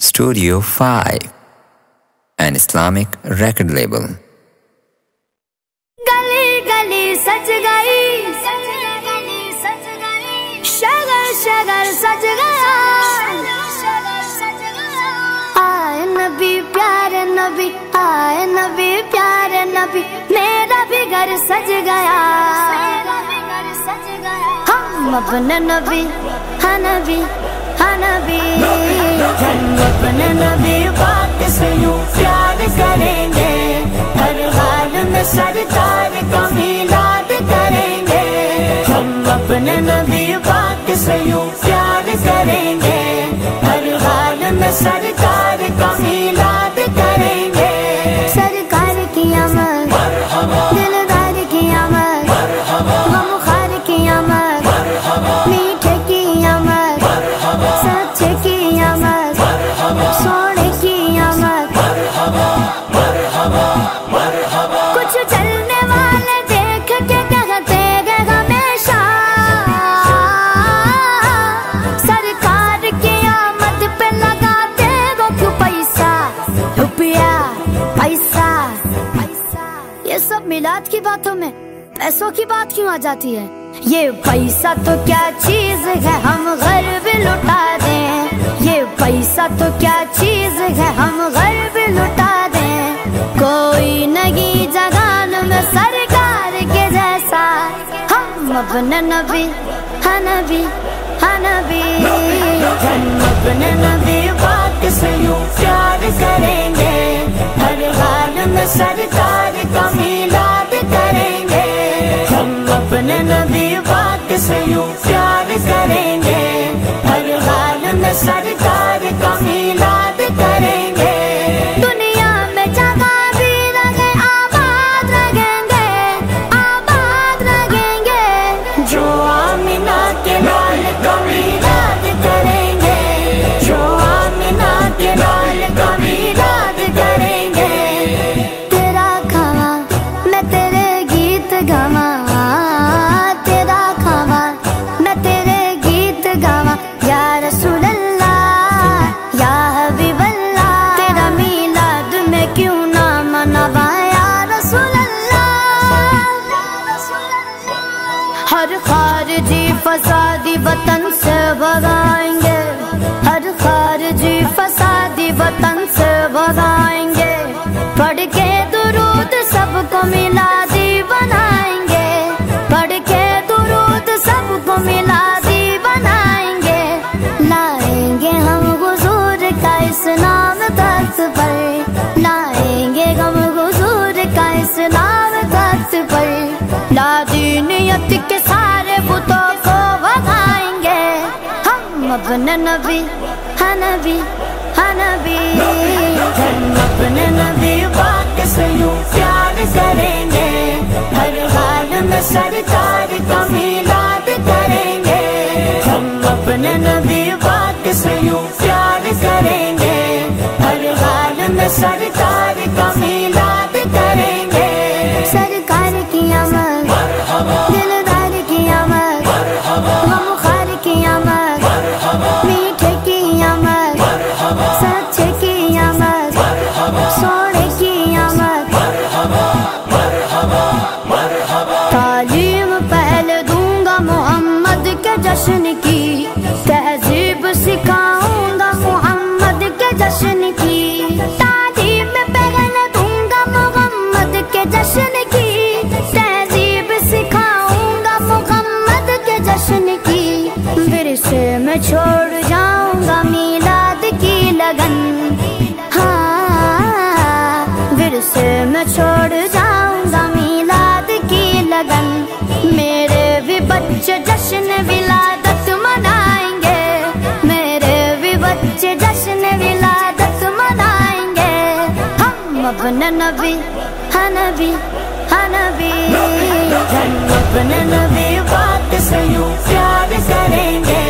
Studio 5 An Islamic record label. Gali gali sach gayi Shagar shagar sach gaya Aaye nabi pyare nabi aaye nabi pyare nabi mera bhi sach gaya Hum apna nabi hanabi نبی ہم اپنے نبی بات سے یوں پیار کریں گے ہر حال میں سرکار کا میلاد کریں گے ہم اپنے نبی بات سے یوں پیار کریں گے ہر حال میں سرکار کا میلاد یہ سب ملاد کی باتوں میں پیسوں کی بات کیوں آ جاتی ہے؟ یہ پیسہ تو کیا چیز ہے ہم غرب لٹا دیں؟ یہ پیسہ تو کیا چیز ہے ہم غرب لٹا دیں؟ کوئی نگی جگان میں سرکار کے جیسا ہم اپنے نبی، ہنبی ہنبی۔ ہم اپنے نبی پاک سے یوں سرکار کا میلاد کریں گے۔ ہم اپنے نبی پاک سے یوں فسادی وطن سے بھگائیں گے۔ ہر خارجی فسادی وطن سے بھگائیں گے۔ پڑھ کے درود سب کو ملا دی بنائیں گے۔ پڑھ کے درود سب کو ملا دی بنائیں گے۔ لائیں گے ہم غزور کا اسلام درد پر۔ لائیں گے ہم حضور کا اسلام درد پر۔ لا دینیت کے نبی ہے نبی ہے نبی ہم اپنے نبی پاک سے یوں پیار کریں گے ہر حال میں سرکار کا میلاد کریں گے ہم اپنے نبی پاک سے یوں پیار کریں گے ہر حال میں سرکار کا میلاد کریں گے سرکار کی عمل میں چھوڑ جاؤں گا میلاد کی لگن۔ ہاں سے میں چھوڑ جاؤں گا میلاد کی لگن۔ میرے بھی بچے جشن ولادت منائیں گے۔ میرے بھی بچے جشن ولادت منائیں گے۔ ہم اپنے نبی ہنبی ہنبی ہم اپنے نبی بات سے یوں پیار کریں گے۔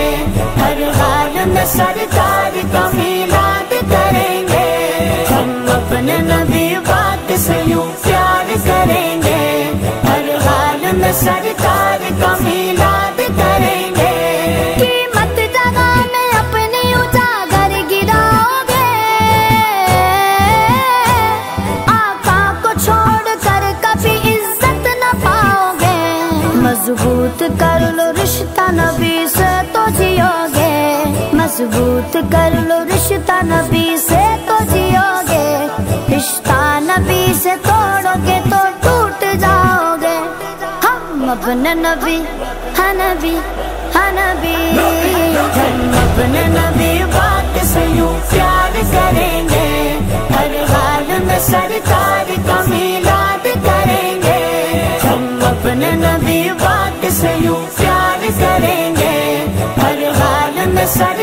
میں سرکار کا میلاد کریں گے۔ ہم اپنے نبی بات سے یوں پیار کریں گے۔ ہر حال میں سرکار کا میلاد کریں گے۔ قیمت جگہ میں اپنی اجاگر گراؤ گے۔ آقا کو چھوڑ کر کبھی عزت نہ پاؤ گے۔ مضبوط کر لو رشتہ نبی سے تو جیو گے۔ مضبوط کر لو رشتہ نبی سے تو جیو گے۔ رشتہ نبی سے توڑو گے تو ٹوٹ جاؤ گے۔ ہم اپنے نبی ہاں نبی ہاں نبی۔ ہم اپنے نبی بات سے یوں پیار کریں گے۔ ہر حال میں سرکار کا میلاد کریں گے۔ ہم اپنے نبی بات سے یوں پیار کریں گے۔ ہر حال میں سرکار